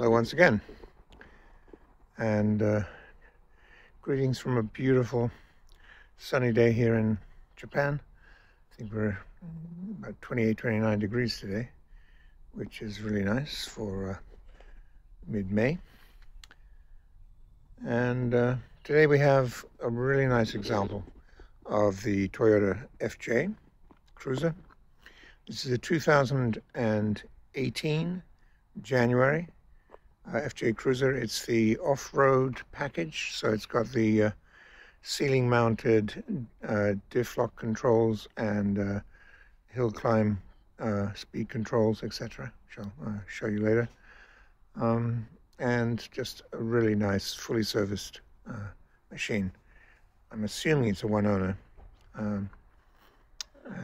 Hello once again. And uh, greetings from a beautiful sunny day here in Japan. I think we're about 28, 29 degrees today, which is really nice for uh, mid-May. And uh, today we have a really nice example of the Toyota FJ Cruiser. This is a 2018 January uh, FJ Cruiser. It's the off-road package, so it's got the uh, ceiling mounted uh, diff lock controls and uh, hill climb uh, speed controls, etc. Shall uh, show you later. Um, and just a really nice, fully serviced machine. I'm assuming it's a one owner. Um,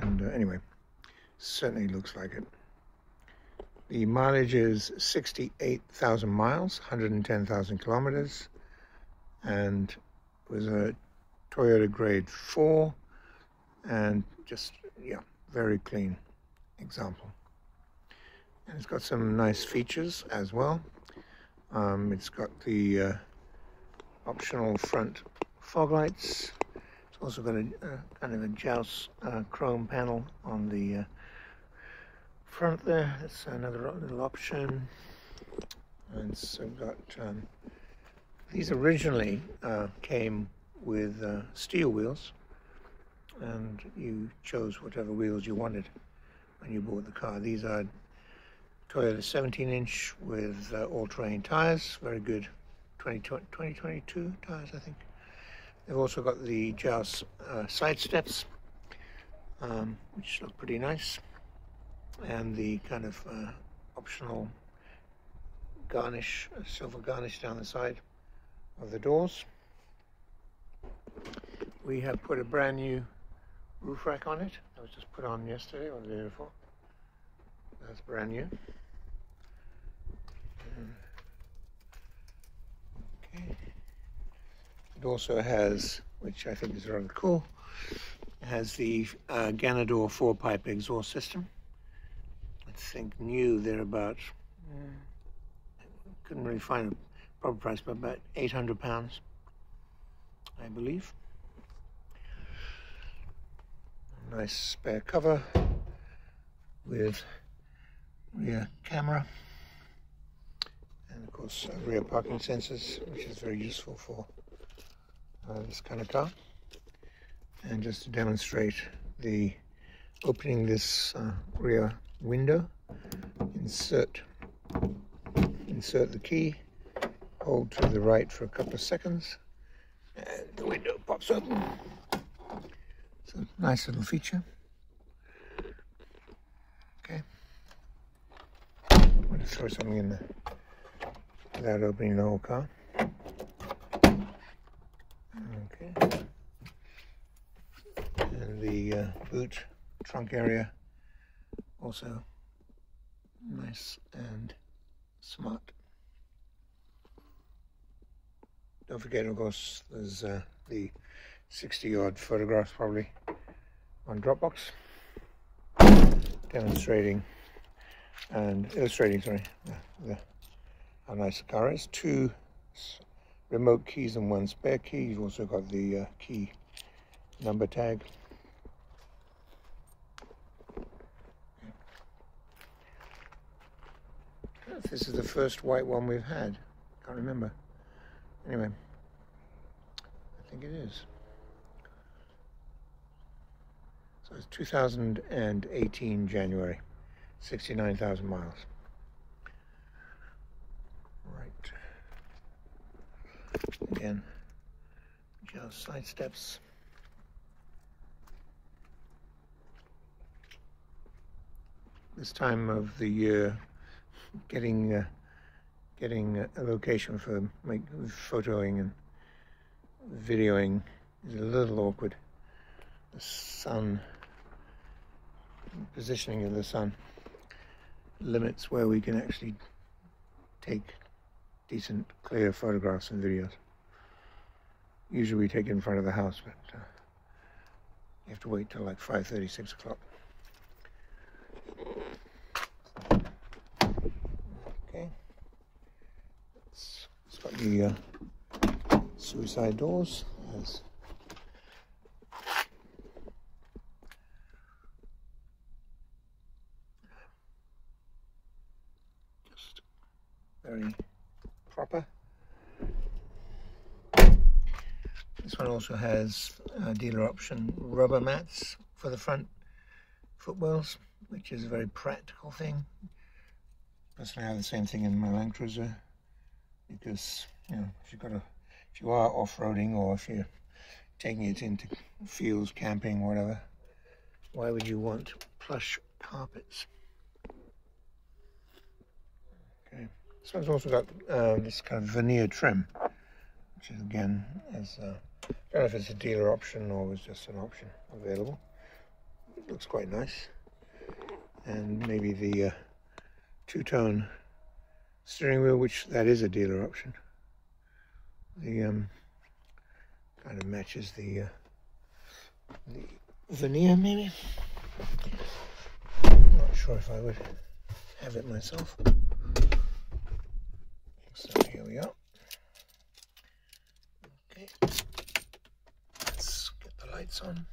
and anyway, certainly looks like it. The mileage is 68,000 miles, 110,000 kilometers, and it was a Toyota Grade 4, and just, yeah, very clean example. And it's got some nice features as well. Um, it's got the uh, optional front fog lights. It's also got a, uh, kind of a JAOS uh, chrome panel on the uh, front there. That's another little option. And so got um, these originally uh, came with uh, steel wheels, and you chose whatever wheels you wanted when you bought the car. These are Toyota 17 inch with uh, all-terrain tires, very good 2022 tires, I think. They've also got the JAOS uh, side steps, um, which look pretty nice and the kind of uh, optional garnish, silver garnish down the side of the doors. We have put a brand new roof rack on it. That was just put on yesterday or the day before. That's brand new. Okay. It also has, which I think is rather cool, has the uh, Ganador four-pipe exhaust system think new, mm, couldn't really find a proper price, but about 800 pounds, I believe. Nice spare cover with rear camera. And of course uh, rear parking sensors which is very useful for uh, this kind of car. And just to demonstrate the opening this uh, rear window, insert, insert the key, hold to the right for a couple of seconds, and the window pops open. It's a nice little feature. Okay. I'm going to throw something in there without opening the whole car. Okay. And the uh, boot trunk area also nice and smart. Don't forget, of course, there's uh, the 60 odd photographs probably on Dropbox demonstrating and illustrating, sorry, the, the, how nice the car is. Two remote keys and one spare key. You've also got the uh, key number tag. If this is the first white one we've had. Can't remember. Anyway, I think it is. So it's 2018 January, 69,000 miles. Right. Again, just side steps. This time of the year, getting uh, getting a location for make photoing and videoing is a little awkward. The sun, positioning of the sun limits where we can actually take decent, clear photographs and videos. Usually we take it in front of the house, but uh, you have to wait till like 5.30, 6 o'clock. Side doors. As just very proper. This one also has dealer option rubber mats for the front footwells, which is a very practical thing. Personally, I have the same thing in my Land Cruiser because you know if you've got a if you are off-roading or if you're taking it into fields, camping, whatever, why would you want plush carpets? Okay, this one's also got uh, this kind of veneer trim, which is again is uh, I don't know if it's a dealer option or was just an option available. It looks quite nice, and maybe the uh, two-tone steering wheel, which that is a dealer option. The um, kind of matches the uh, the veneer, maybe. Not sure if I would have it myself. So here we are. Okay, let's get the lights on.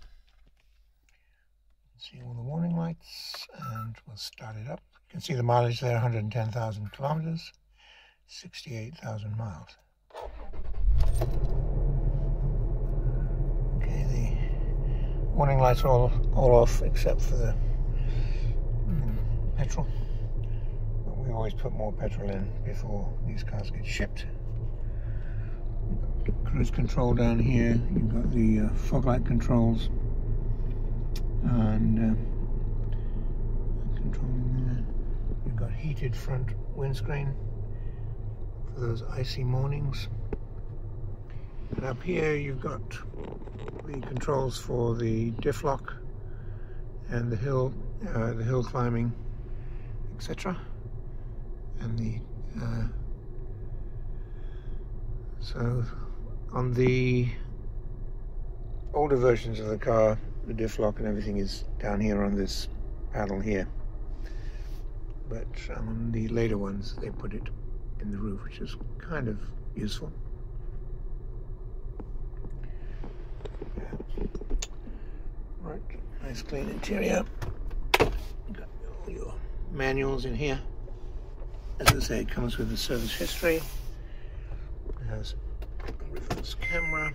See all the warning lights, and we'll start it up see the mileage there 110,000 kilometers, 68,000 miles. Okay, the warning lights are all, all off except for the mm, petrol. But we always put more petrol in before these cars get shipped. Cruise control down here, you've got the uh, fog light controls and uh, controlling there. You've got heated front windscreen for those icy mornings. And up here you've got the controls for the diff lock and the hill, uh, the hill climbing, etc. And the uh, so on the older versions of the car, the diff lock and everything is down here on this panel here but on the later ones they put it in the roof, which is kind of useful. Right, nice clean interior. Got all your manuals in here. As I say, it comes with the service history. It has a reverse camera.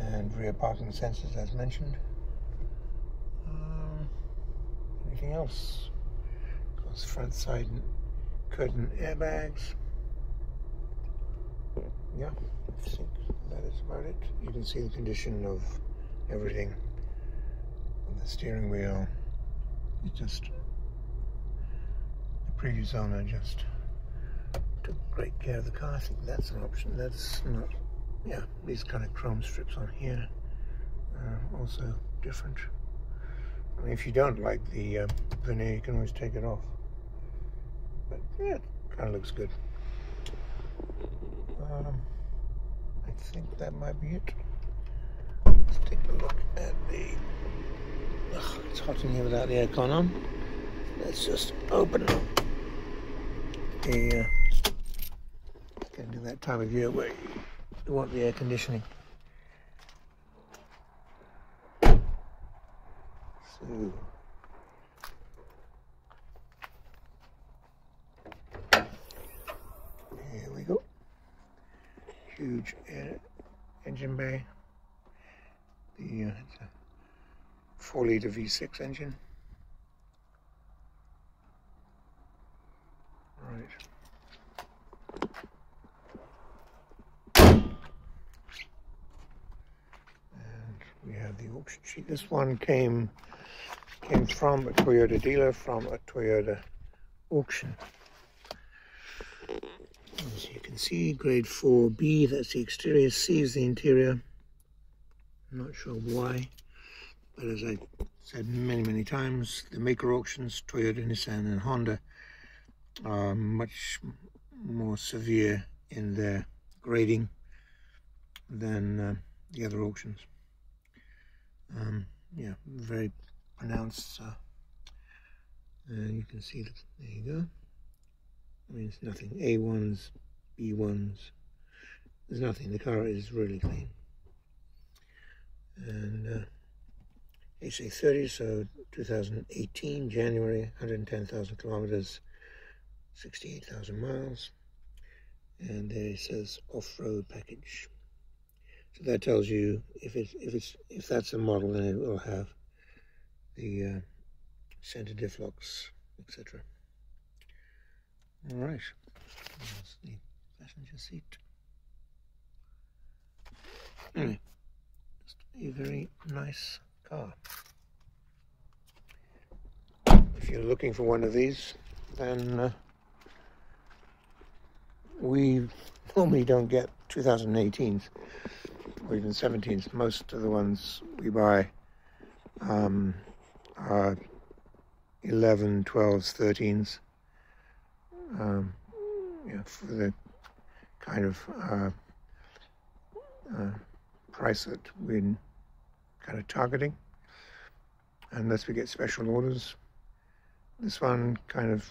And rear parking sensors as mentioned. Else. Of front side curtain airbags. Yeah, I think that is about it. You can see the condition of everything on the steering wheel. It just, the previous owner just took great care of the car. I think that's an option. That's not, yeah, these kind of chrome strips on here are also different. If you don't like the uh, veneer, you can always take it off. But yeah, it kind of looks good. Um, I think that might be it. Let's take a look at the. Ugh, it's hot in here without the aircon on. Let's just open up the. Uh, getting to that time of year where you want the air conditioning. Here we go. Huge engine bay. The uh, it's a four liter V6 engine. Right. And we have the auction sheet. This one came from a Toyota dealer from a Toyota auction. As you can see, grade 4B, that's the exterior, C is the interior. I'm not sure why, but as I said many, many times, the maker auctions, Toyota, Nissan and Honda, are much more severe in their grading than uh, the other auctions. Um, yeah, very pronounced. Uh, and you can see that, there you go. I mean, it's nothing. A1s, B1s. There's nothing. The car is really clean. And uh, HA30, so 2018, January, 110,000 kilometers, 68,000 miles. And there it says off-road package. So that tells you if it's if it's if that's a model, then it will have the uh, center diff locks, etc. All right, the passenger seat. Anyway, just a very nice car. If you're looking for one of these, then uh, we normally don't get 2018s or even 17s. Most of the ones we buy um, are 11, 12s, 13s. Um, for the kind of uh, uh, price that we're kind of targeting, unless we get special orders. This one kind of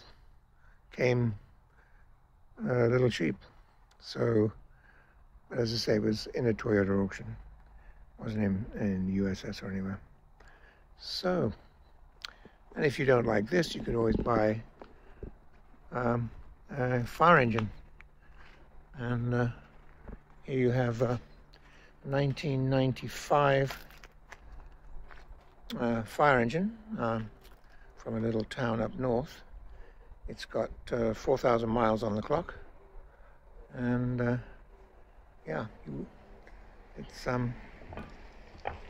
came a little cheap, so as I say, it was in a Toyota auction. It wasn't in, in USS or anywhere. So, and if you don't like this, you can always buy um, a fire engine. And uh, here you have a 1995 uh, fire engine um, from a little town up north. It's got uh, 4,000 miles on the clock. And uh, yeah, it's um,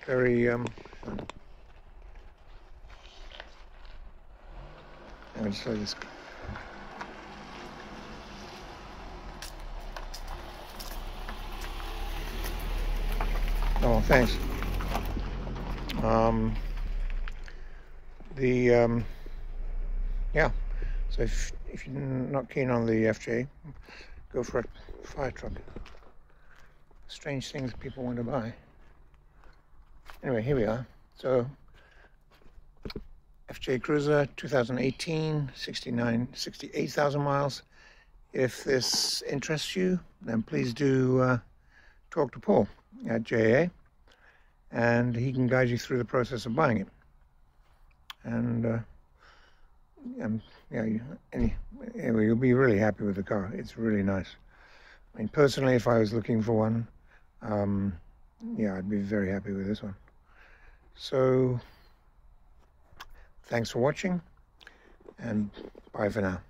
very um, I'm going to show you this. Oh, thanks. Um, the um, yeah. So if if you're not keen on the FJ, go for a fire truck strange things people want to buy. Anyway, here we are. So, FJ Cruiser 2018, 69, 68,000 miles. If this interests you, then please do uh, talk to Paul at JA and he can guide you through the process of buying it. And uh, um, yeah, you, any, anyway, you'll be really happy with the car. It's really nice. I mean, personally, if I was looking for one, um, yeah, I'd be very happy with this one. So, thanks for watching, and bye for now.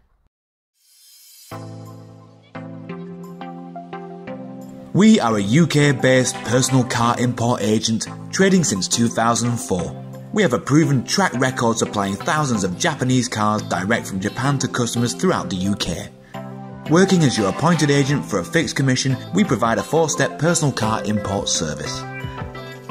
We are a UK based personal car import agent trading since 2004. We have a proven track record supplying thousands of Japanese cars direct from Japan to customers throughout the UK. Working as your appointed agent for a fixed commission, we provide a four step personal car import service.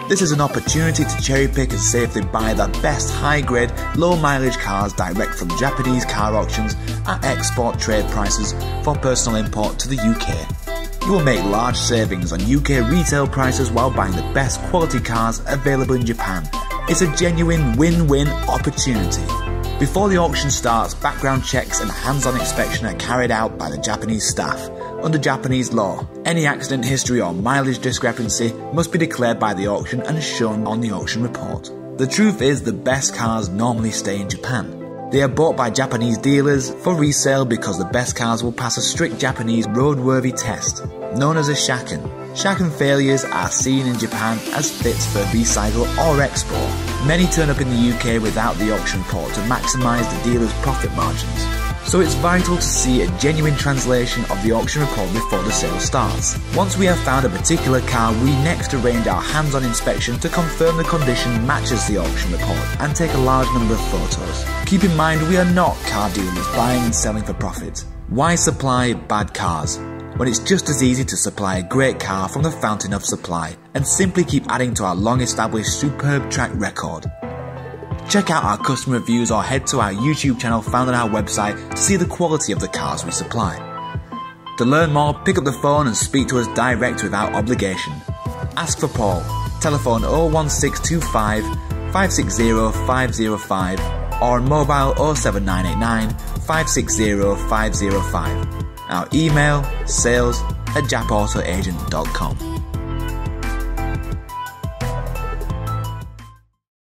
This is an opportunity to cherry pick and safely buy the best high grade, low mileage cars direct from Japanese car auctions at export trade prices for personal import to the UK. You will make large savings on UK retail prices while buying the best quality cars available in Japan. It's a genuine win win opportunity. Before the auction starts, background checks and hands-on inspection are carried out by the Japanese staff. Under Japanese law, any accident history or mileage discrepancy must be declared by the auction and shown on the auction report. The truth is the best cars normally stay in Japan. They are bought by Japanese dealers for resale because the best cars will pass a strict Japanese roadworthy test, known as a shaken. Shaken failures are seen in Japan as fits for recycle or export. Many turn up in the UK without the auction report to maximise the dealer's profit margins. So it's vital to see a genuine translation of the auction report before the sale starts. Once we have found a particular car, we next arrange our hands-on inspection to confirm the condition matches the auction report and take a large number of photos. Keep in mind we are not car dealers buying and selling for profit. Why supply bad cars? when it's just as easy to supply a great car from the fountain of supply and simply keep adding to our long established superb track record. Check out our customer reviews or head to our YouTube channel found on our website to see the quality of the cars we supply. To learn more, pick up the phone and speak to us direct without obligation. Ask for Paul. Telephone 01625 560 505 or mobile 07989 560505. Our email sales at japautoagent.com.